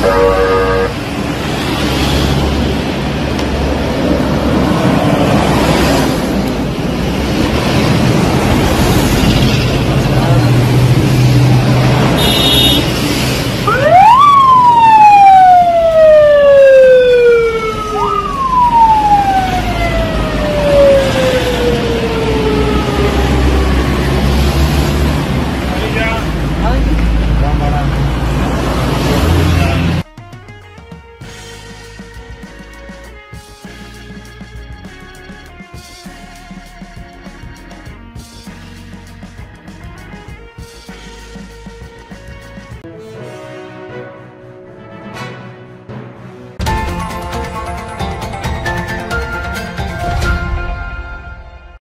Música